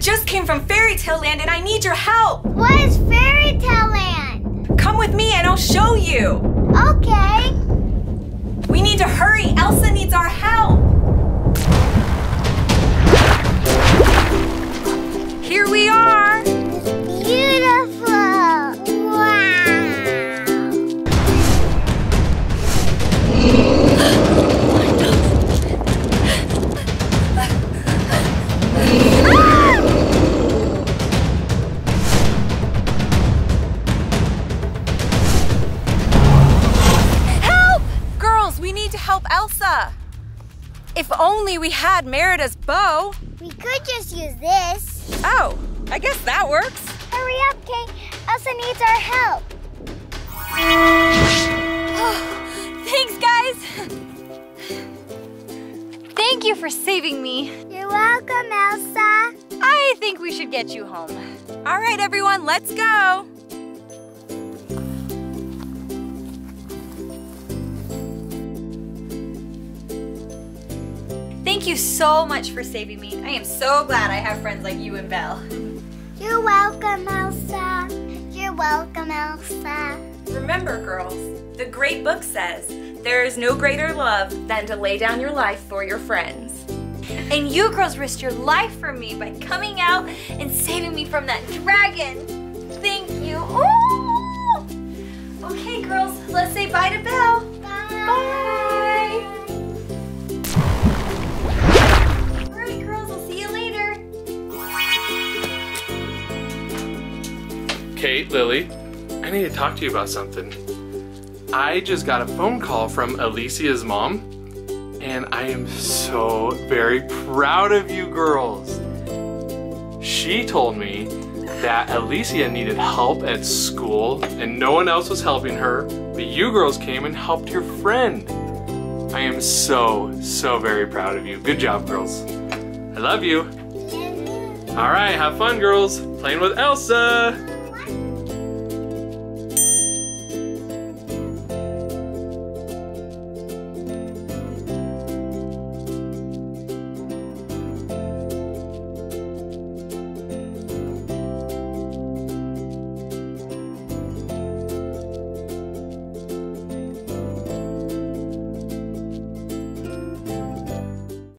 just came from Fairy Tale Land and I need your help. What is Fairy Tale Land? Come with me and I'll show you. Okay. We need to hurry. Elsa needs our help. Help Elsa. If only we had Merida's bow. We could just use this. Oh, I guess that works. Hurry up, Kate. Elsa needs our help. Oh, thanks, guys. Thank you for saving me. You're welcome, Elsa. I think we should get you home. All right, everyone, let's go. Thank you so much for saving me. I am so glad I have friends like you and Belle. You're welcome, Elsa. You're welcome, Elsa. Remember, girls, the great book says there is no greater love than to lay down your life for your friends. And you girls risked your life for me by coming out and saving me from that dragon. Thank you. Kate, Lilly, I need to talk to you about something. I just got a phone call from Alicia's mom, and I am so very proud of you girls. She told me that Alicia needed help at school and no one else was helping her, but you girls came and helped your friend. I am so, so very proud of you. Good job, girls. I love you. All right, have fun, girls. Playing with Elsa.